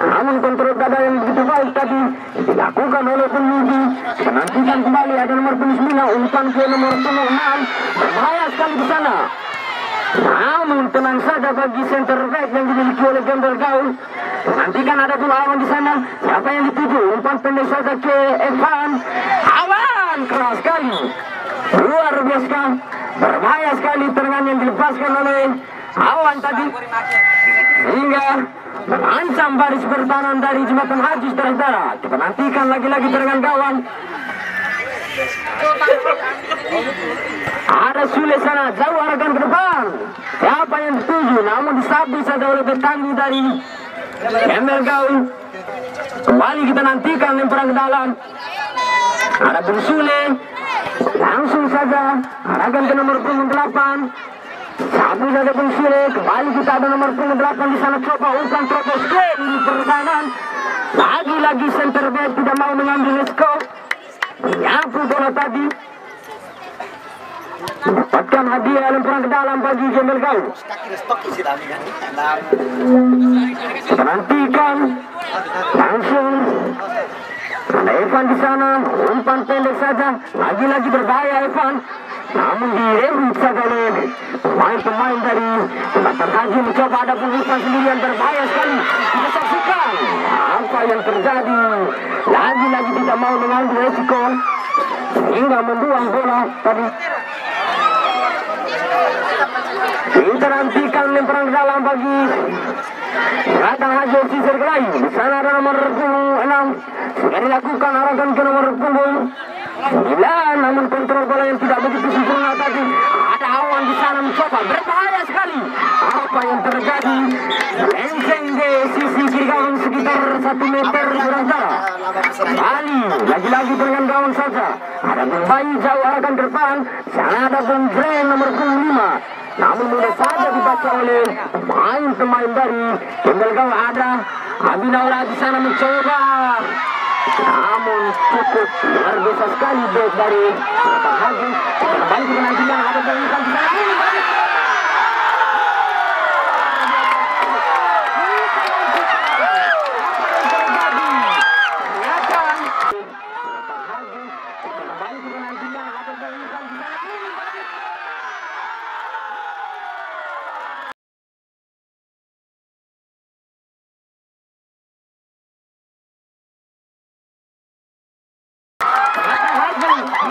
Namun kontrol dada yang begitu baik tadi dilakukan oleh pengemudi. Menantikan kembali ada nomor punggung 9 umpan ke nomor punggung 6. Berbahaya sekali di sana. Namun tenang saja bagi center back yang dimiliki oleh Gembel Gaul. Nantikan ada pun lawan di sana. Siapa yang dituju? Umpan pendek saja ke Evan. Awan keras sekali. Luar biasa. Berbahaya sekali terangan yang dilepaskan oleh Awan tadi. Hingga mengancam baris pertahanan dari jembatan haji saudara-saudara. Kita nantikan lagi-lagi dengan kawan. Ada sulit sana jauh arahkan ke depan. Siapa yang setuju? Namun disapu saja oleh petani dari Emel Gaul. Kembali kita nantikan lemparan ke dalam ada Bung Sule. Langsung saja arahkan ke nomor 28 saat ini ada Sile, kembali kita ada nomor punggung belakang di sana coba umpan terobos ke di pertahanan. Lagi-lagi center back tidak mau mengambil Lesko. Menyapu bola tadi. Mendapatkan hadiah lemparan ke dalam bagi Jamil Gau. Menantikan langsung Karena Evan di sana, umpan pendek saja, lagi-lagi berbahaya Evan. Namun saja oleh pemain-pemain dari Jembatan Haji mencoba ada umpan sendirian berbahaya sekali. Kita saksikan apa yang terjadi. Lagi-lagi tidak mau mengambil resiko hingga membuang bola tadi. Kita nantikan lemparan ke dalam bagi Ratang Haji Sisir Kelai. Di sana ada nomor punggung 6. Sudah dilakukan arahkan ke nomor punggung 9. Namun kontrol bola yang tidak begitu sempurna tadi. Ada awan di sana mencoba. Berbahaya sekali. Apa yang terjadi? Lenceng di sisi kiri gawang sekitar 1 meter saudara. Kembali. Lagi-lagi dengan gawang saja. Ada Bung Bayi jauh arahkan ke depan. Sana ada Bung Dren nomor punggung 5. Namun mudah saja dibaca oleh pemain-pemain dari Gawang ada Abinaura di sana mencoba. Cukup luar biasa sekali baik dari Ratang Haji. Kembali kita nantikan ada pengikan di sana.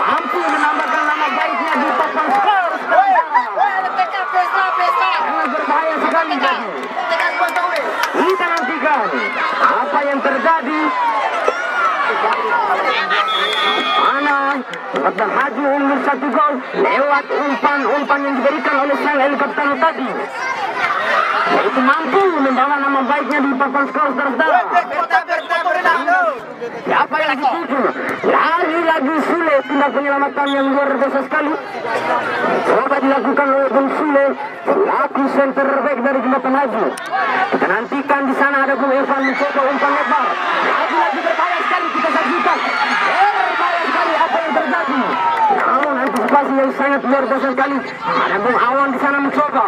mampu menambahkan nama baiknya di papan skor. Sangat berbahaya sekali tadi. Kita nantikan apa yang terjadi. Mana Kapten Haji unggul satu gol lewat umpan-umpan yang diberikan oleh sang helikopter tadi. Yaitu mampu membawa nama baiknya di papan skor saudara. Siapa yang dituju? Lagi-lagi sulit tindak penyelamatan yang luar biasa sekali. Coba dilakukan oleh Bung Sule selaku center back dari jembatan haji. Kita nantikan di sana ada Bung Evan mencoba umpan lebar. Lagi-lagi berbahaya sekali kita saksikan. Berbahaya sekali apa yang terjadi. Namun antisipasi yang sangat luar biasa sekali. Ada Bung Awan di sana mencoba.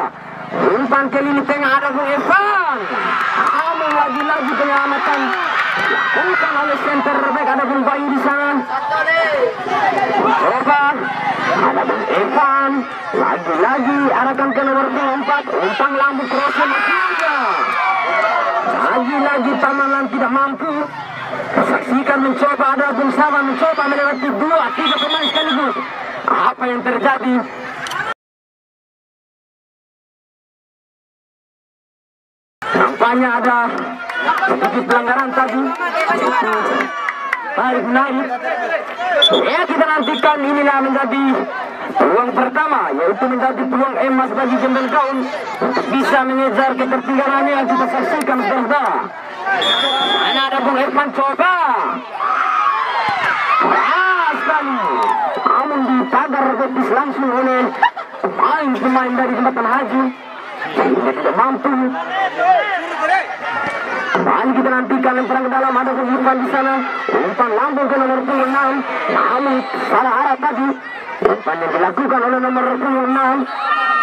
Umpan ke lini tengah ada Bung Evan. Namun lagi-lagi penyelamatan dilakukan oleh center back ada Bung Bayu di sana. Coba ada Bung Evan lagi-lagi arahkan ke nomor 24 umpan lambung ada. Lagi-lagi Tamalan tidak mampu. Saksikan mencoba ada Bung Sama mencoba melewati dua tiga pemain sekaligus. Apa yang terjadi? Nampaknya ada sedikit pelanggaran tadi. Baik menarik. Ya kita nantikan inilah menjadi peluang pertama yaitu menjadi peluang emas bagi Jembel Gaun bisa mengejar ketertinggalannya yang kita saksikan saudara. Mana ada Bung Irfan coba. Keras. Namun ditagar betis langsung oleh pemain-pemain dari jembatan haji. Sehingga tidak mampu. Kembali kita nantikan lemparan ke dalam ada umpan di sana. Umpan lambung ke nomor punggung 6. Namun salah arah tadi. Umpan yang dilakukan oleh nomor punggung 6.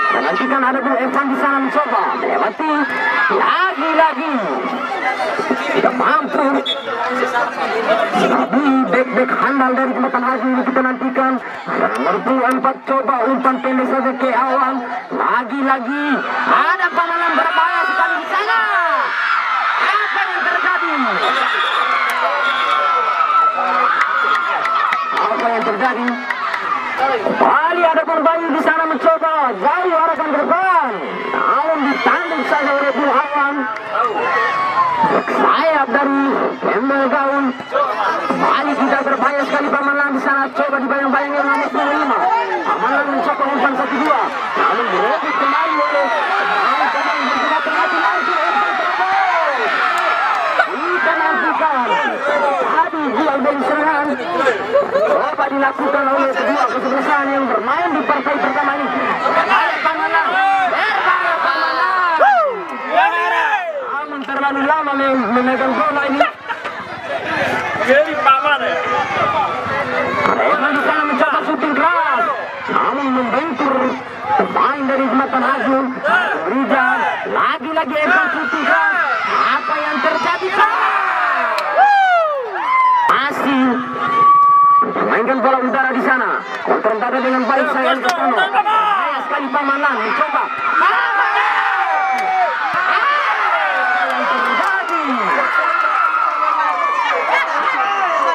Menantikan ada Bung Evan di sana mencoba. Melewati. Lagi-lagi tidak mampu. Tapi back-back handal dari jembatan haji ini kita nantikan. Nomor 24 coba umpan pendek saja ke awal lagi-lagi ada pamalan berbahaya sekali di sana. Apa yang terjadi? Apa yang terjadi Kembali ada Bayu di sana mencoba. Jauh arahkan ke depan namun ditanduk saja oleh Bulu Awan sayap dari Embel Gaul Bali tidak berbahaya sekali Pamalan di sana. Coba dibayang-bayang yang nomor 25 Pamalan mencoba umpan 1-2 namun direbut kembali oleh Namun coba bergerak hati langsung umpan terobos kita nantikan tadi jual dari serangan coba dilakukan oleh kedua kesebelasan yang bermain di partai pertama ini berbahaya Pamalan berbahaya Pamalan namun terlalu lama memegang bola ini Jadi paman ya. Revan di sana mencoba syuting keras, namun membentur pemain dari Jembatan Haji. Rizal lagi-lagi Evan syuting keras. Apa yang terjadi? Masih mainkan bola udara di sana. Kontrol udara dengan baik saya Antono. Saya sekali pamanan mencoba. Apa yang terjadi?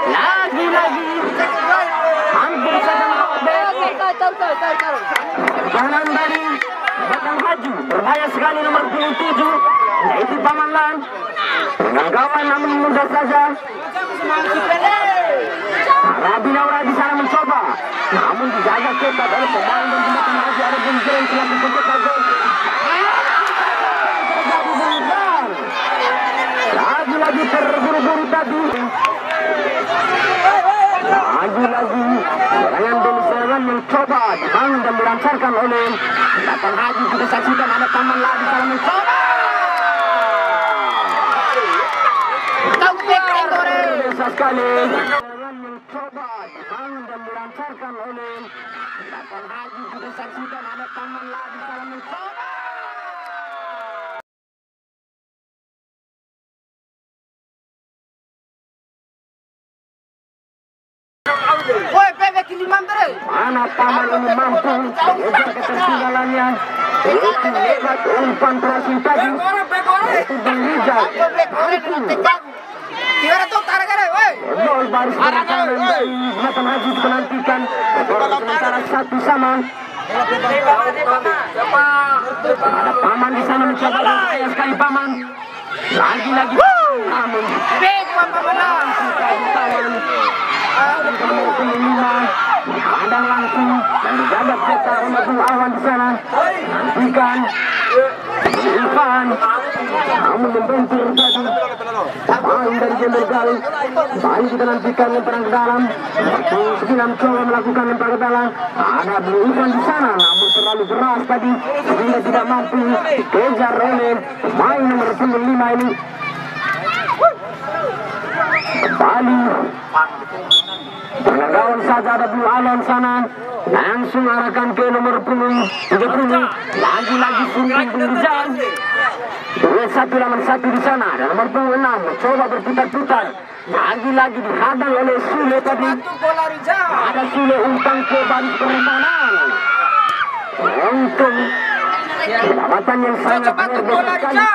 Lagi-lagi hampir saja melawan Kanan dari Batang Haji berbahaya sekali nomor 27 yaitu Pamanlan dengan kawan namun mudah saja Rabi Naura di sana mencoba namun oleh pemain dan jembatan Haji gol terjadi lagi-lagi terburu-buru tadi. Lagi-lagi serangan demi serangan yang coba dibangun dan dilancarkan oleh Datang Haji. Kita saksikan ada taman lagi sana mencoba sekali. Serangan yang coba dibangun dan dilancarkan oleh Datang Haji kita saksikan ada taman lagi sana mencoba bebek. Mana taman ini mampu mengejar ketertinggalannya Yaitu lewat umpan crossing tadi tuh tarik ada, woi? Gol dari Matan Haji menantikan sementara satu sama Ada Paman di sana mencoba berbahaya sekali Paman Lagi-lagi Namun mana? Paman nomor 25 dihadang langsung dan peta oleh Bung Awan di sana nantikan Irfan namun membentur tadi. Pemain dari Jember Gal Bali kita nantikan lemparan ke dalam. Sekilam coba melakukan lempar ke dalam. Ada Bung Irfan di sana namun terlalu keras tadi. Sehingga tidak mampu. Dikejar oleh pemain nomor 25 ini kembali. Penagawan saja ada Blue Alon sana Langsung arahkan ke nomor punggung 30 Lagi-lagi sunting penghujan Dua satu lawan satu di sana. Dan nomor punggung 6 Coba berputar-putar. Lagi-lagi dihadang oleh Sule tadi. Ada Sule umpan ke baris pertahanan. Untung Pendapatan yang sangat luar biasa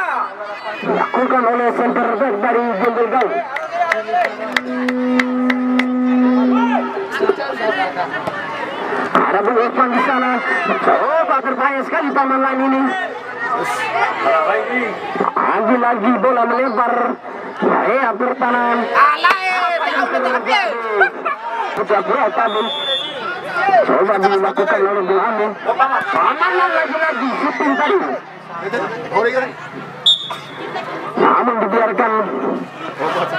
dilakukan oleh center back dari Gembel Gaul. Ada Bung Irfan di sana. Coba berbahaya sekali paman lain ini. Ambil lagi bola melebar. Ya, eh, jangan bertapir. Sudah berat tadi. Coba dilakukan oleh Bung Amin. Paman lagi-lagi syuting tadi. Namun dibiarkan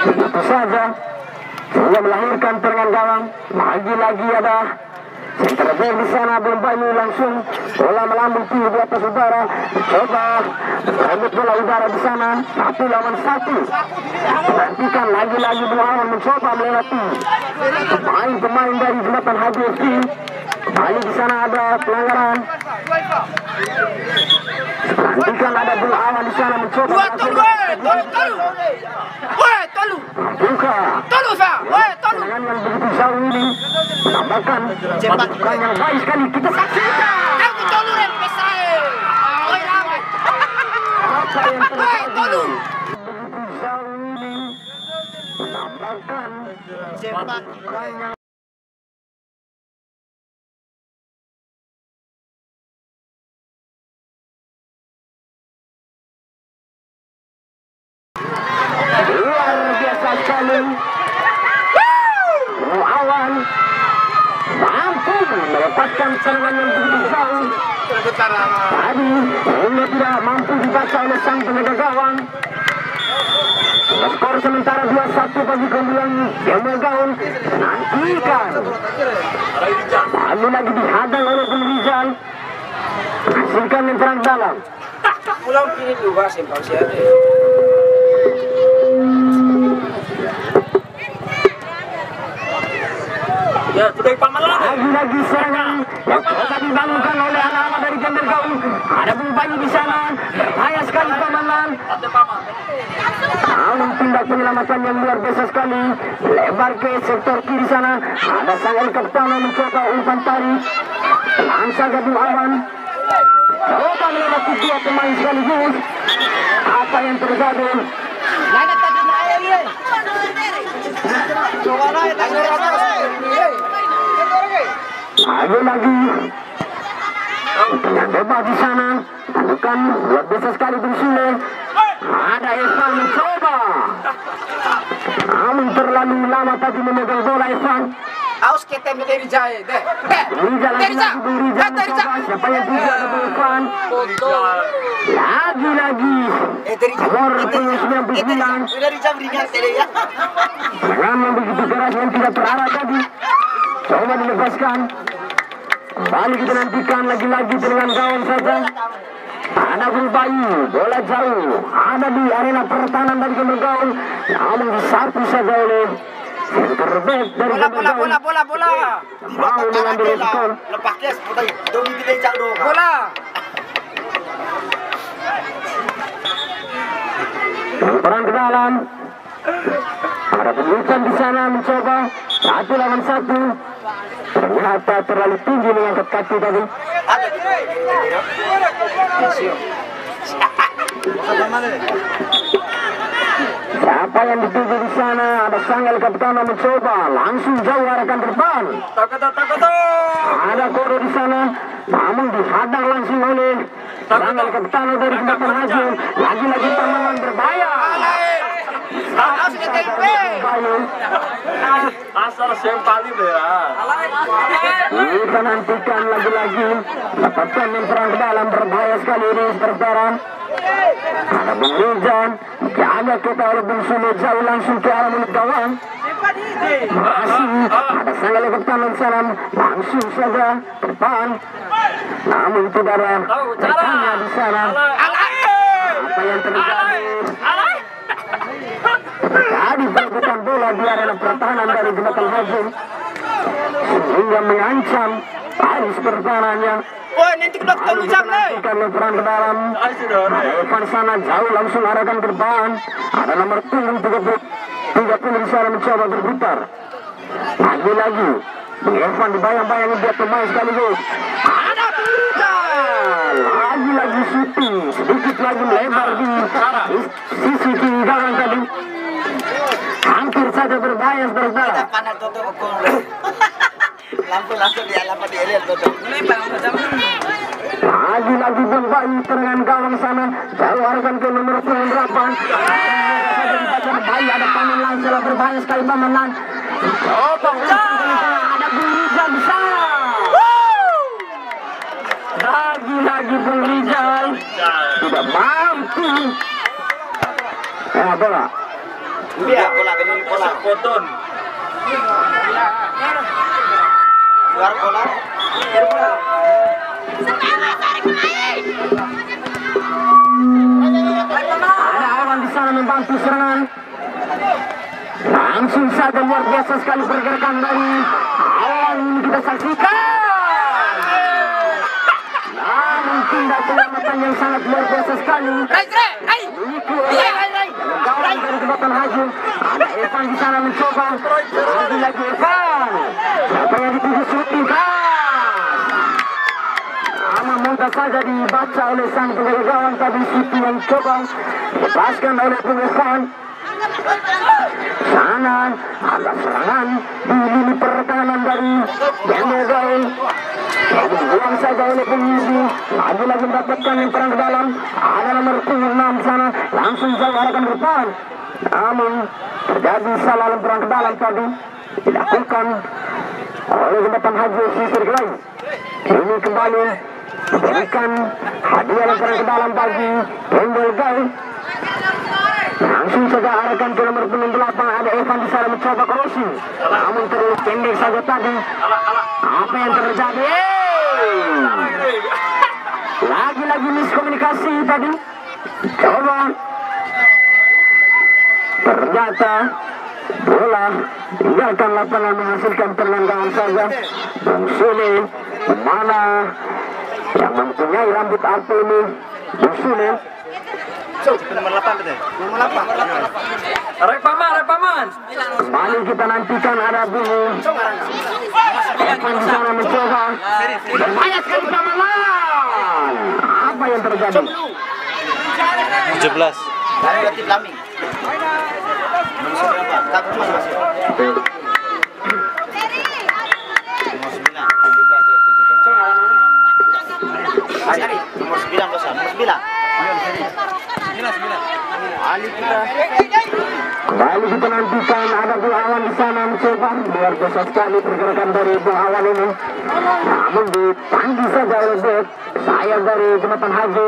begitu saja sehingga melahirkan serangan gawang. Lagi-lagi ada back di sana belum Bayu langsung bola melambung tinggi di atas udara. Coba rebut bola udara di sana satu lawan satu. Nantikan lagi-lagi Awan mencoba melewati pemain-pemain dari jembatan Haji FC. Kembali di sana ada pelanggaran. Nantikan ada bola awan di sana mencoba. Dua tolu. Buka. Tolu, sa. Weh, tolu. Dengan yang begitu jauh ini pasukan yang baik sekali kita saksikan Aku tolu, Ren, pesai. Yang Weh, terjadi tolu. begitu jauh ini pasukan yang luar biasa sekali Awan mampu melepaskan serangan yang begitu jauh Tadi Ronaldo tidak mampu dibaca oleh sang penjaga gawang. Skor sementara 2-1 bagi keunggulan Jamal Gaun. Nantikan. Lalu lagi dihadang oleh Rizal. Hasilkan lemparan dalam. Pulang kini juga simpang siapa. Ya, sudah pamalan. Lagi-lagi serangan yang coba dibangunkan oleh anak-anak dari Jamal Gaun. Ada Bung Bayu di sana. Bahaya sekali paman. Namun tindak penyelamatan yang luar biasa sekali Lebar ke sektor kiri sana Ada sang Kapitano mencoba umpan tarik Langsung gabung awan Coba melewati dua pemain sekaligus Apa yang terjadi tadi ni. Coba naik. Ayo lagi Yang bebas di sana Bukan luar biasa sekali Sule Ada Evan mencoba Namun terlalu lama tadi memegang bola Evan Aus kita menjadi jaya deh. Deh. Rizal Eh, dari Zak. mencoba Siapa yang bisa ada Evan dari Zak. Nomor dari Zak. Dari 99 Zak. Dari jam ringan tadi ya. Dengan yang begitu keras yang tidak terarah tadi Coba dilepaskan Kembali kita nantikan lagi-lagi dengan kawan saja. Ada Bung Bayu, bola jauh. Ada di arena pertahanan dari Gemel Gaul Namun disapu saja oleh Center back dari Bola, bola, bola, bola, bola. Mau mengambil resiko Lepas kes. Dong kita jauh dong. Bola. Perang ke dalam. Ada pembukaan di sana mencoba. Satu lawan satu Ternyata terlalu tinggi mengangkat kaki tadi Siapa yang dituju di sana? Ada Sangel Kapitano mencoba langsung jauh arahkan takoto. Ada Koro di sana, namun dihadang langsung oleh Sangel Kapitano dari Jembatan Haji. Lagi-lagi permainan berbahaya. Aus kita ini. Bayu, Asal sempali ya. kita nantikan lagi-lagi dapatkan yang perang ke dalam berbahaya sekali ini pertaran. Ada Bung Rizan, dijaga kita oleh Bung Sumo jauh langsung ke arah mulut gawang. Masih ada sangat lebat kanan salam langsung saja depan. Namun tidak ada Tahu cara. rekannya di sana. Apa yang terjadi? Tadi perebutan bola di arena pertahanan dari jembatan Haji sehingga mengancam baris pertahanannya. Oh, nanti tolu jam ni. Nantikan lebaran ke dalam. Evan sana jauh langsung arahkan ke depan. Ada nomor punggung 30 30 di sana mencoba berputar. Lagi-lagi. Bung Evan dibayang-bayangin dia pemain sekaligus. Ada Rizal. Lagi-lagi shooting. Sedikit lagi melebar di sisi kiri gawang tadi. Hampir saja berbahaya saudara. Panas tutup pukul. Lampu langsung dia lampu dia lihat tutup. Lagi-lagi Bang Bayu terangan gawang sana. Jauh arahkan ke nomor punggung delapan. Bayu ada paman lang Salah berbahaya sekali paman lang sana Ada di sana Lagi-lagi Bung Rizal Tidak mampu. Ya bola Dia bola ini bola. Koton. Luar bola. Ada awan di sana membantu serangan Langsung saja luar biasa sekali pergerakan dari awan ini kita saksikan tanda penyelamatan yang sangat luar biasa sekali. Rai, Rai, Rai. Gawang dari jembatan Haji. Ada Evan di sana mencoba. Lagi lagi Evan. Siapa yang dituju shooting. Nama mudah saja dibaca oleh sang penjaga gawang tadi shooting yang coba lepaskan oleh Bung Evan. Sana ada serangan di lini pertahanan dari Daniel Dibuang saja oleh pengisi Lagi-lagi mendapatkan yang perang ke dalam Ada nomor punggung 6 sana Langsung jauh arahkan ke depan Namun terjadi salah lemperang ke dalam tadi Dilakukan oleh jembatan haji sisir kelai Ini kembali Memberikan hadiah lemperang ke dalam bagi Wendel Gai Langsung saja arahkan ke nomor punggung 8 Ada Evan di sana mencoba koreksi Namun terlalu pendek saja tadi apa yang terjadi? Lagi-lagi miskomunikasi tadi. Coba. Ternyata bola tinggalkan lapangan menghasilkan perlengkapan saja. Bung Sule mana yang mempunyai rambut apa ini? Bung Sule Nomor 8 betul. Nomor 8. Rek paman, rek paman. kembali kita nantikan ada bunyi. Evan di sana mencoba. Berbahaya sekali. Apa yang terjadi? 17. Dari Latif Laming. Nomor berapa? Tak cuma masih. Nomor 9. Cari. Nomor 9 bos. Nomor 9. Ali kita. Kembali kita nantikan ada Bung Awan di sana mencoba luar biasa sekali pergerakan dari Bung Awan ini. Namun ditanggi saja oleh. Saya dari jembatan Haji.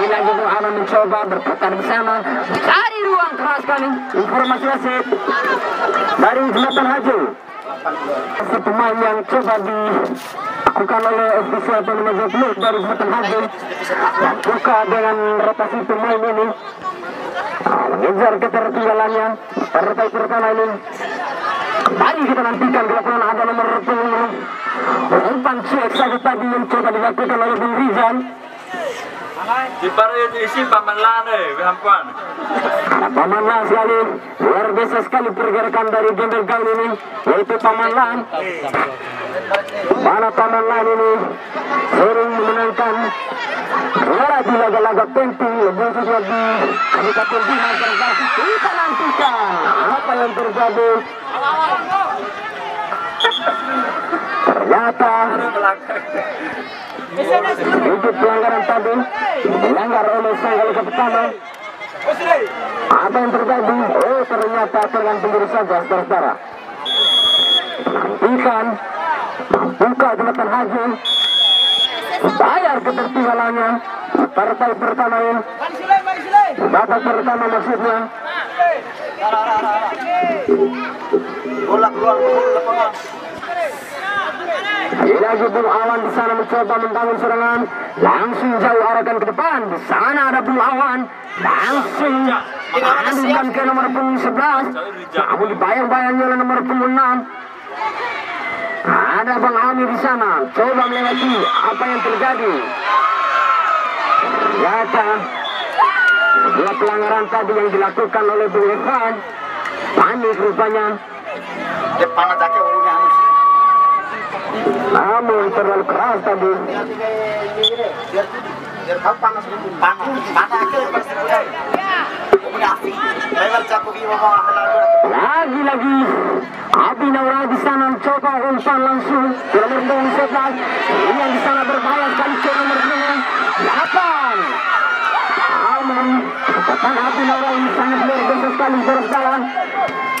Lagi-lagi Bung Awan mencoba berputar di sana. Cari ruang keras sekali. Informasi wasit dari jembatan Haji. Pemain yang coba dilakukan oleh ofisial Jobluk dari jembatan Haji. Buka dengan rotasi pemain ini mengejar ketertinggalannya partai pertama ini kembali kita nantikan di lapangan ada nomor punggung umpan cek saja tadi yang coba dilakukan oleh Bung Rizal Di parit isi paman lane, hampuan. ada Pamanlan sekali. Luar biasa sekali pergerakan dari gembel gaul ini yaitu Pamanlan mana Pamanlan ini? Sering memenangkan juara di laga-laga penting lebih khususnya di Kabupaten Tergasi kita nantikan apa yang terjadi. Ternyata Wujud pelanggaran tadi dilanggar oleh sang gol pertama. Apa yang terjadi? Oh ternyata tergantung diri saja saudara-saudara. Nantikan buka jembatan haji bayar ketertinggalannya partai pertama ini babak pertama maksudnya Bola keluar ke lapangan. Lagi Bung Awan di sana mencoba membangun serangan. Langsung jauh arahkan ke depan. Di sana ada Bung Awan. Langsung mengadungkan ke nomor punggung 11 namun dibayang-bayangnya oleh nomor punggung 6 ada Bang Ami di sana. Coba melewati apa yang terjadi. Ternyata sebuah pelanggaran tadi yang dilakukan oleh Bung Evan panik rupanya. Depan aja ke punya anu sih. Namun terlalu keras tadi. Lagi-lagi Abi Naura di sana coba umpan langsung. Ke nomor punggung 11 ini yang di sana berbahaya sekali ke nomor punggung 8 namun kekuatan Abi Naura ini sangat luar biasa sekali berat jalan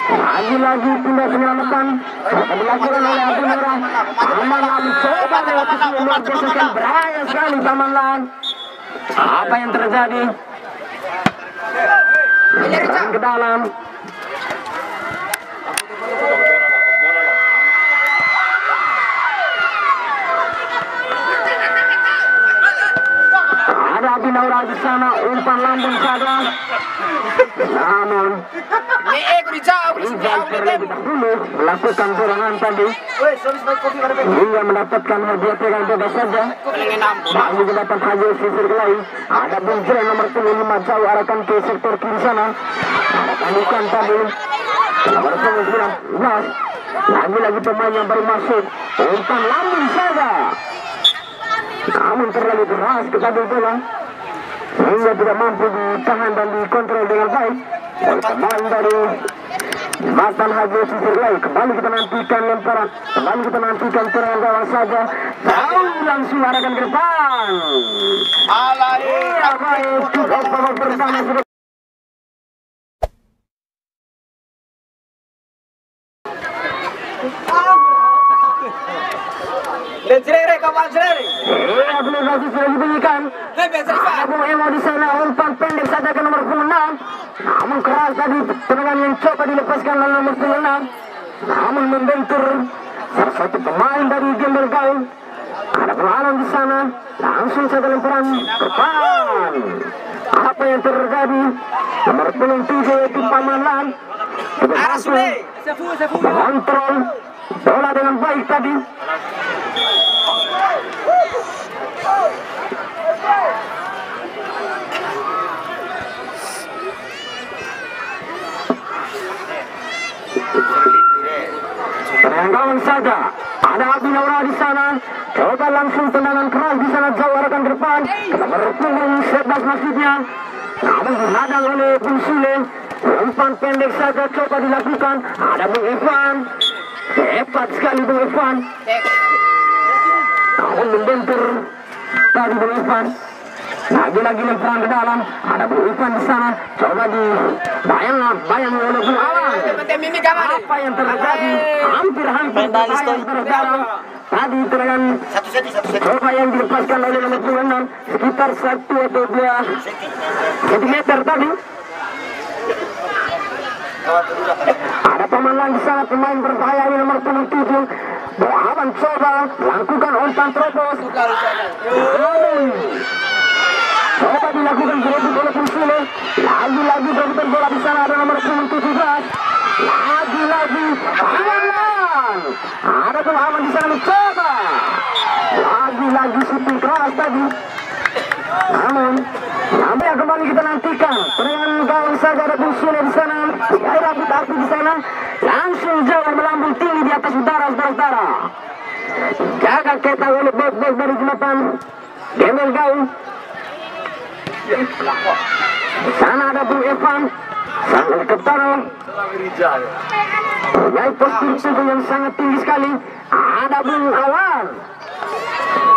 lagi-lagi pindah penyelamatan dilakukan oleh Abi Naura Tamanlan coba lewati sini luar sekali berbahaya sekali Tamanlan apa yang terjadi? Ke dalam Naura di sana umpan lambung saja. Namun Rizal terlebih dahulu melakukan serangan tadi hingga mendapatkan hadiah pegang bebas saja. Nampu. Lalu mendapat hasil sisir kelai. Ada nomor 25 jauh arahkan ke sektor kiri sana. Panukan tadi. Nomor 19. Lagi-lagi pemain yang baru masuk. Umpan lambung saja. Namun terlalu keras kepada bola. Sehingga tidak mampu ditahan dan dikontrol dengan baik. Oleh pemain dari Matan Haji Sisir Lai Kembali kita nantikan lemparan Kembali kita nantikan serangan gawang saja Jauh langsung arahkan ke depan Alai. Iya baik Cukup babak pertama sudah cerere kawan cerere. Iya belum kasih sudah dibunyikan Hei, biasa Abu Emo di sana umpan pendek saja ke nomor 26 Namun keras tadi tendangan yang coba dilepaskan oleh nomor 26 Namun membentur salah satu pemain dari Gembel Gaul. Ada pelawan di sana langsung saja lemparan ke depan Apa yang terjadi? Nomor 27 yaitu Paman Lan tidak Aras mampu le. Sefu sefu. mengontrol bola dengan baik tadi Perenggawan saja. Ada Abi Naura di sana. Coba langsung tendangan keras di sana jauh arahkan ke depan. Nomor punggung 11 maksudnya. Namun dihadang oleh Bung Sule. Umpan pendek saja coba dilakukan. Ada Bung Evan. Hebat sekali Bung Evan. Namun membentur tadi Bung Evan. Lagi-lagi lemparan ke dalam. Ada Evan di sana. Coba di bayang bayang oleh Awan. Kawan. Apa yang terjadi? Hampir-hampir tuh. berdarah. Tadi tendangan Satu satu coba yang dilepaskan oleh nomor 26 sekitar satu atau dua Senti. sentimeter tadi. Ada pemain di sana pemain berbahaya ini nomor 27. Bohawan coba lakukan umpan terobos. Namun, Coba dilakukan berebut oleh Pusule. Lagi-lagi berebut bola di sana ada nomor 17. Lagi-lagi Aman. Ada pun Aman di sana mencoba. Lagi-lagi shooting keras tadi. Namun, namun yang kembali kita nantikan dengan gawang saja ada Pusule di sana. Ada rambut api di sana. Langsung jauh melambung tinggi di atas udara, saudara-saudara. Jaga kita oleh bek-bek dari jembatan. Gemel gaul. Sana ada Bung Evan, Sang Ketara, Pemain postur tubuh yang sangat tinggi sekali. Ada Bung Awan.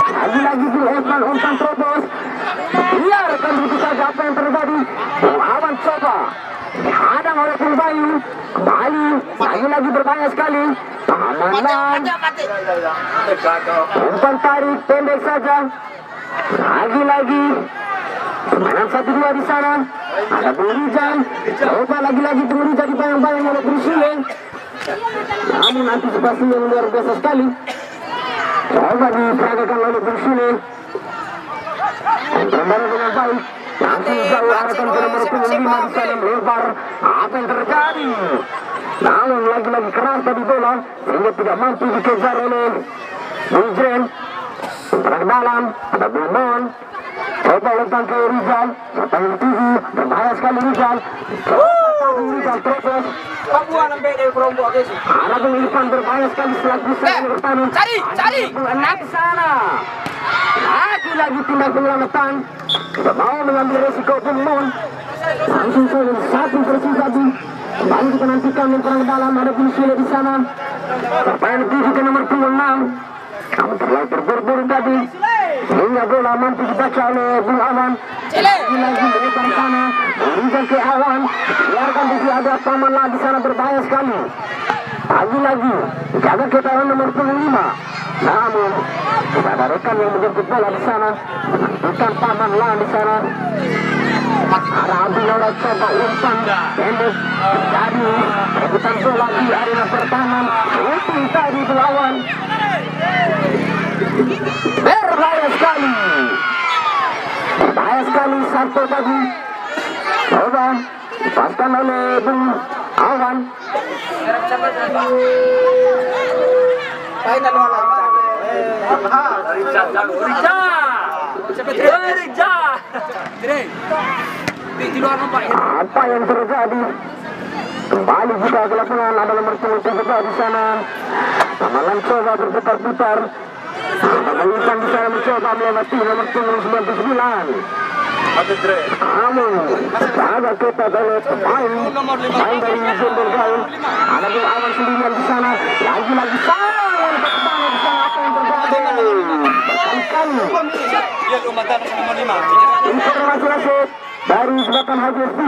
Lagi-lagi Bung Evan umpan terobos. Biarkan begitu saja apa yang terjadi. Bung Awan coba. Dihadang oleh Bung Bayu. Kembali. Lagi-lagi berbahaya sekali. Pamanan. Umpan tarik pendek saja. Lagi-lagi Permainan satu dua di sana. Ada Bung Rizal. Coba lagi-lagi Bung Rizal dibayang-bayang oleh Bung Sule. Namun antisipasinya yang luar biasa sekali. Coba diperagakan oleh Bung Sule. Kembali dengan baik. Langsung jauh arahkan ke nomor punggung lima di sana melebar. Apa yang terjadi? Namun lagi-lagi keras tadi bola sehingga tidak mampu dikejar oleh Bung Jren. Perang dalam, ada Bung Mon, Rizal, siapa yang tujuh, berbahaya sekali Rizal. Rizal terobos, Papua nampak dari ada Bung Irfan berbahaya sekali selaku saya bertahan. Cari, cari. Di sana. Lagi-lagi tindak penyelamatan. Tidak mau mengambil resiko Mon. Langsung saja satu bersih tadi. Kembali kita nantikan lemparan ke dalam ada Sule di sana. Tujuh ke nomor punggung enam. Kamu terlalu terburu-buru tadi. Dibaca oleh Bung Awan. Lagi-lagi sana. Rizal ke Awan. Biarkan di ada paman lah di sana berbahaya sekali. Lagi-lagi jaga ketahuan nomor punggung lima. Namun tidak ada rekan yang menjemput bola di sana. Bukan paman lah di sana. Abdi Laura coba umpan pendek jadi rebutan bola di arena pertahanan. Shooting tadi melawan. Berbahaya sekali. Berbahaya sekali satu tadi. Coba lepaskan oleh Bung Awan. Wala. Apa yang terjadi? Kembali juga ke lapangan ada nomor punggung terdekat di sana. Amalan coba berputar-putar. Di sana mencoba melewati nomor punggung 99. Ada Dre. Namun, agak ketat oleh pemain main dari Zembel Gaul. Ada Bung Awan sendirian di sana. Lagi-lagi sangat pertama di sana apa yang terjadi? Kali Iya, komandan nomor 5. informasi masuk dari Selatan HGSP.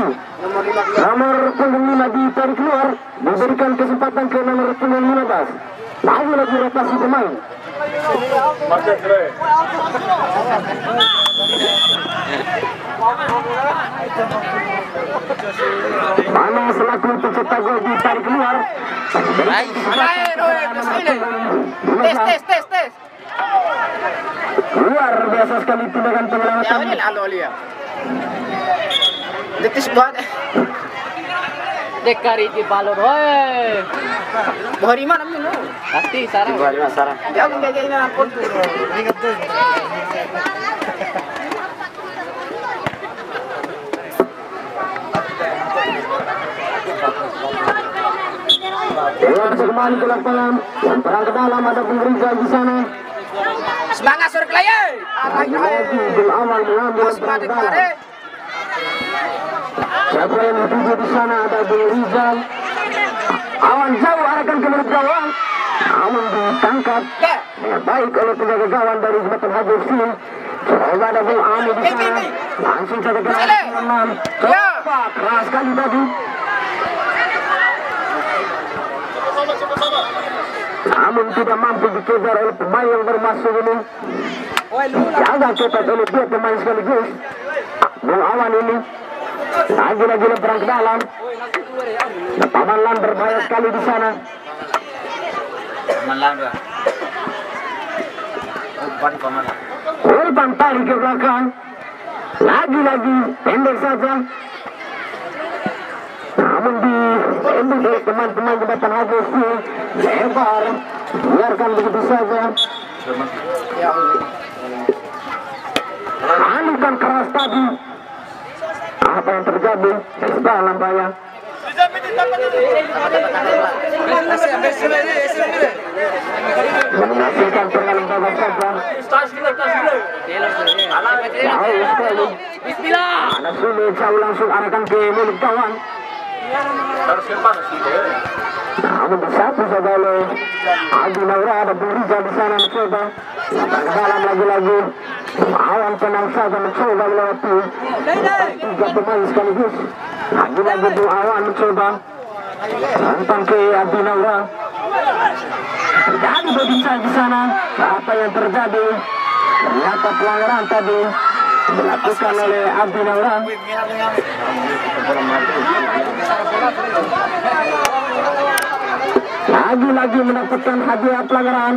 nomor 5 Nomor punggung 5 ditarik keluar, memberikan kesempatan ke nomor punggung 15. Lagi-lagi rotasi pemain. Ada Dre. Mana selaku pencetak gol ditarik keluar. Tes, tes, tes, tes. Luar biasa sekali tindakan Ya, penyelamatan. ini lalu Alia. Detis banget. Dekari di balon, woi. Bahari mana minu? Pasti sarang. Ya, aku kayak gini ampun. Luar kembali ke lapangan. Yang perang ke dalam ada pengerja di sana. Semangat sur klaya. Lagi mengambil perang ke mati dalam. kare. Siapa yang dituju di sana ada Bung Rizal. Awan jauh arahkan ke mulut gawang. Namun ditangkap dengan baik oleh penjaga gawang dari Jembatan Haji Sin. Coba ada Bung Ami di sana. Langsung saja ke. Ya. Coba keras sekali tadi. Namun tidak mampu dikejar oleh pemain yang bermasuk ini. Jaga ketat oleh dua pemain sekaligus. Bung Awan ini lagi-lagi lemparan ke dalam. Paman Lan berbahaya sekali di sana. Malangga. Urban tarik ke belakang. Lagi-lagi pendek saja. Namun di oleh teman-teman jembatan Agus ini lebar. Biarkan begitu saja. Anukan keras tadi. Apa yang terjadi? Dalam bahaya. Menghasilkan perlahan saja. Anak jauh langsung arahkan ke mulut kawan. Namun bersatu saja Adi Naura ada di sana mencoba. Dalam lagi-lagi. Awan tenang saja mencoba melewati tiga pemain sekaligus. Lagi-lagi Bung Awan mencoba. Tantang ke Adi Naura. Terjadi berbincang di sana. Apa yang terjadi? Ternyata pelanggaran tadi dilakukan oleh Adi Naura. Lagi-lagi mendapatkan hadiah pelanggaran.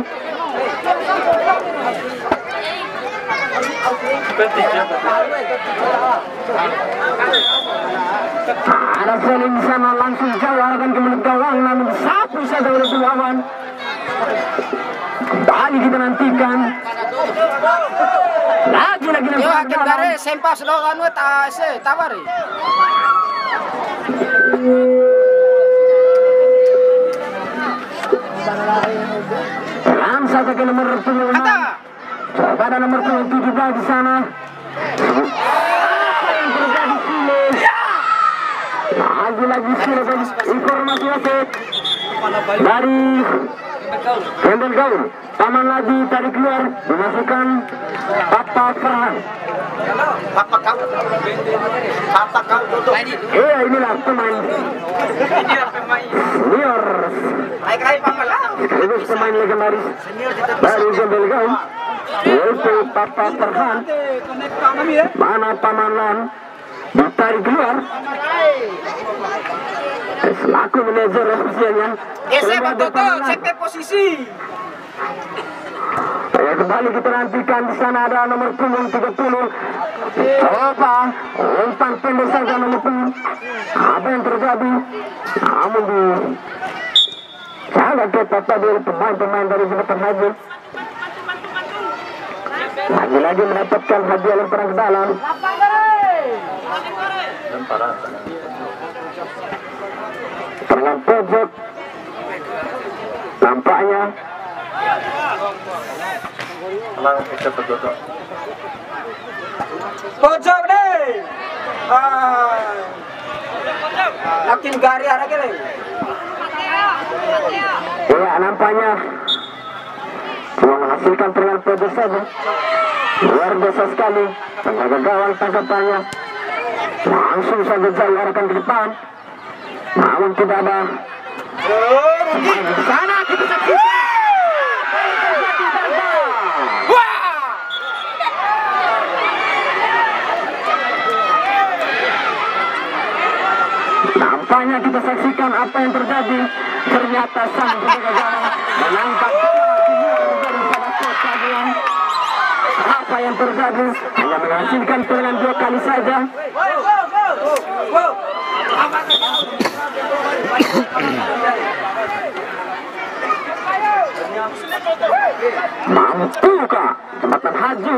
Di sana langsung jauh arahkan ke mulut gawang namun satu saja oleh Buawan. Kembali kita nantikan. Lagi-lagi Yo nampak akhir kare sempa slogan we ta se tawari. Saja ke nomor punggung Kata. enam. Coba ada nomor punggung tujuh belas di sana. Apa yang terjadi sini? Lagi-lagi sini tadi informasi wasit dari Kendall Gaul. Taman lagi tarik keluar dimasukkan Papa Farhan. Papa kau. Papa kau duduk. Iya inilah pemain senior sekaligus pemain legendaris dari Gaul yaitu Papa Farhan. Mana pamanan ditarik keluar selaku manajer ofisialnya ada Batoto, Pamanan. cek posisi. Ya, kembali kita nantikan di sana ada nomor punggung 30 Coba umpan pendek saja nomor punggung. Apa yang terjadi? Namun di Sangat ketat tadi pemain-pemain dari Jembatan Haji Lagi-lagi mendapatkan hadiah lemparan ke dalam. Dengan pojok Nampaknya Emang bisa berdoa. Pojok deh. Ah. Makin gari ada kali. Ya nampaknya menghasilkan perlahan pojok saja Luar biasa sekali Penjaga gawang tangkapannya Langsung saja jauh arahkan ke depan Namun tidak ada Main di sana kita saksikan Nampaknya kita saksikan apa yang terjadi. Ternyata sang gawang menangkap. Apa yang terjadi? Hanya menghasilkan peluang dua kali saja. Mampukah jembatan haji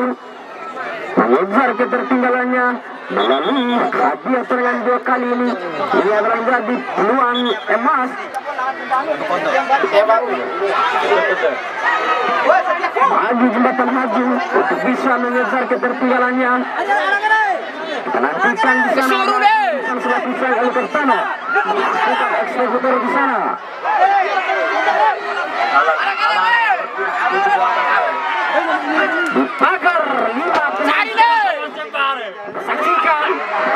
mengejar ketertinggalannya. Melalui hadiah serangan dua kali ini ini adalah menjadi peluang emas. Bagi jembatan haji untuk bisa mengejar ketertinggalannya. Kita nantikan di sana. Bukan selaku Ali Kertana melakukan eksekutor di sana Bakar lima saksikan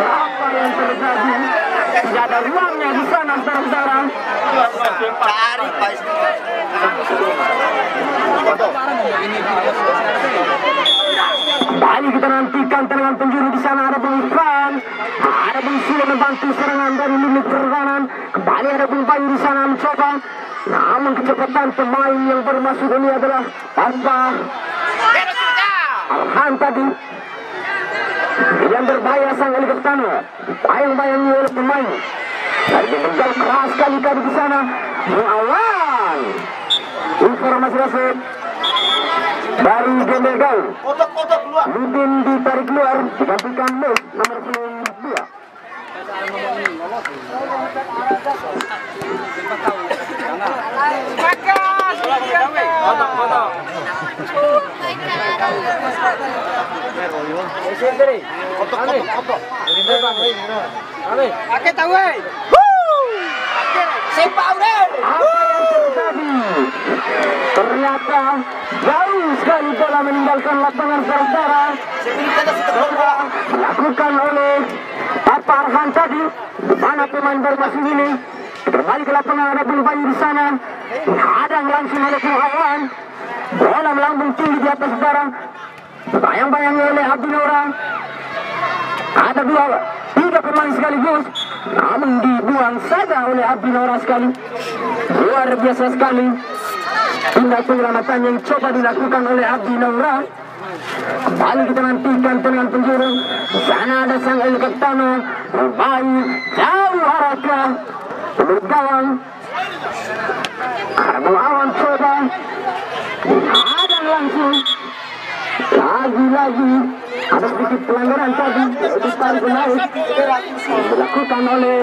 apa yang terjadi. Tidak ada ruangnya di sana saudara-saudara. Cari Pak. kembali kita nantikan tendangan penjuru di sana. Ada Bung Ikran ada Bung Sule membantu serangan dari limit pertahanan. Kembali ada Bung Bayu di sana mencoba. Namun kecepatan pemain yang baru masuk ini adalah tanpa Arhan tadi yang berbahaya sang Ali Kertana bayang-bayangi oleh pemain. Dari meninggal keras sekali tadi di sana. Melawan informasi masuk dari Gembel Gaul Kotak-kotak keluar. Ludin ditarik keluar digantikan Mus nomor 92 Potong, potong. Kotak-kotak. Oke tahu. Sepak udah. apa yang terjadi ternyata jauh sekali bola meninggalkan lapangan saudara coba dilakukan oleh Papa Arhan tadi di mana pemain masuk ini kembali ke lapangan ada Bung Bayu di sana. Hadang langsung oleh Kuhawan bola melambung tinggi di atas saudara bayang-bayangi oleh Abdi Nora. Ada dua tiga pemain sekaligus. Namun dibuang saja oleh Abdi Nora sekali. Luar biasa sekali. Tindak penyelamatan yang coba dilakukan oleh Abdi Nora. Kembali kita nantikan dengan penjuru. Di sana ada sang El bayi jauh arahnya ada melawan coba ada langsung. Lagi-lagi ada sedikit pelanggaran tadi. Yaitu tarik menarik dilakukan oleh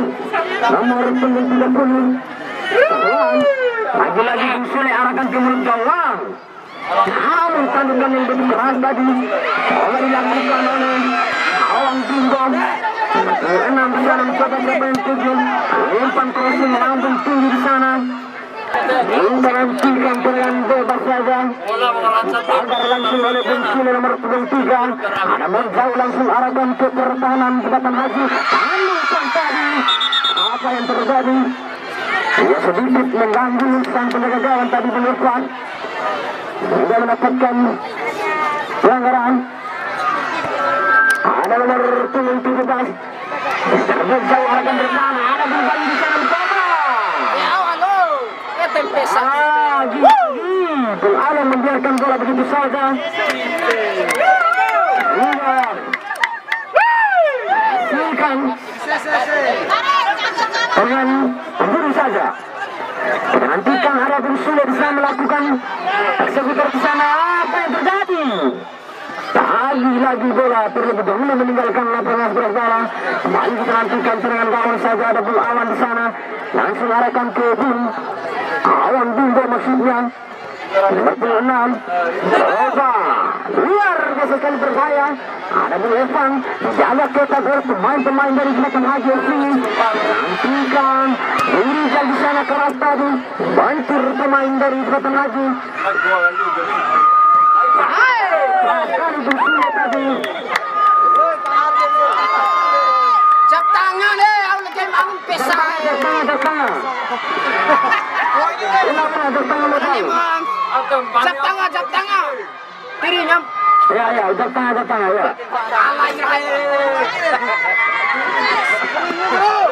nomor punggung 30 Gawang lagi-lagi Sule arahkan ke mulut gawang namun tandungan yang begitu keras tadi. Oleh dilakukan oleh Awang Timbong enam di sana mencoba bermain tujuh. Umpan crossing melambung tinggi di sana. Hingga nantikan dengan bebas saja. Agar langsung oleh Bensile nomor punggung tiga. Ada menjauh langsung arahkan ke pertahanan jembatan haji tadi. Apa yang terjadi? Dia sedikit mengganggu sang penjaga gawang tadi Bung hingga mendapatkan pelanggaran. Ada nomor punggung 17 terjauh arahkan pertahanan ada di sana Ya halo. Ya tempesa. Ah, gigi. Bung Alan membiarkan bola begitu saja. Iya. Silakan dengan berburu saja. Nantikan harapan sulit bisa melakukan eksekutor di sana. Apa yang terjadi? Lagi-lagi bola. Terlebih dahulu meninggalkan lapangan sebelah bola. Kita nantikan serangan gawang saja. Ada Bung Awan di sana. Langsung arahkan ke Bung. Awan Bunggo maksudnya. Nomor 26 Roba Luar biasa sekali berbahaya. Ada Bung Evan. Jaga kita pemain-pemain dari Selatan Haji FC Nantikan Rizal di sana keras tadi. Bantur pemain dari Selatan Haji Jab tangan eh, aku lagi pisah. Tangan, tangan tangan. Dirinya Ya, ya, ada tangan, tangan, ya salah Sudah lah raja tangan, anak. Kaya aglen naman. Ya,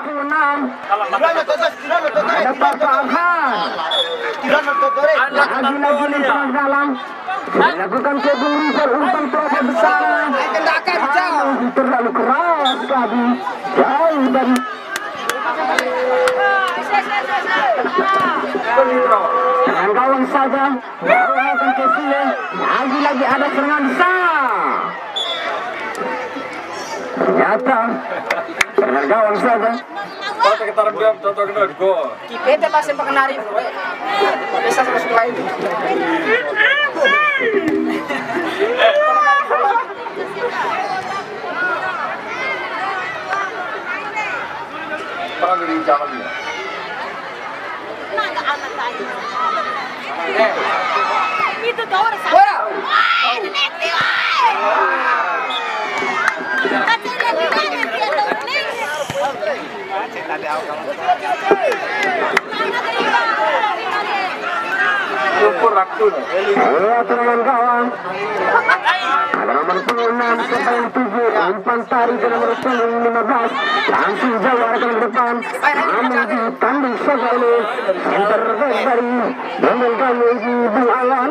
Tirano todos. Lagi-lagi dalam. Dilakukan umpan besar. Terlalu keras tadi. Jauh dari Dengan gawang saja. Bawakan ke Sule Lagi-lagi ada serangan besar Ternyata Dengan gawang saja Contoh kita rembam, contoh kita gol. Kita masih pengenari. Bisa sama. Perang di jalannya. Itu tuh orang. Wah, ini wah. Kacau dia juga nanti ada unik. Syukur gawang Ada nomor 26 sampai yang 7 Umpan tarik ke nomor 15 Langsung jauh arahkan ke depan. Center dari Alan.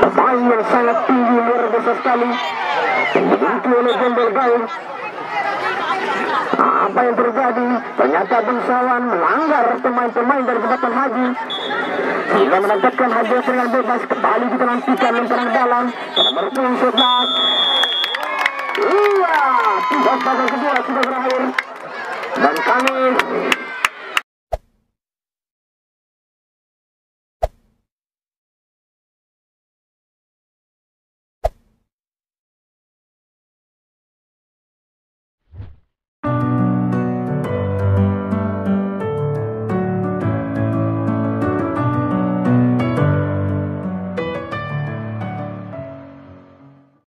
Pemain yang sangat tinggi luar biasa sekali. Oleh Apa yang terjadi? Ternyata Bangsawan melanggar pemain-pemain dari Jembatan Haji. Sehingga menempatkan Haji dengan bebas kembali kita nantikan lemparan dalam nomor 11 Iya, tiga babak kedua sudah berakhir. Dan kami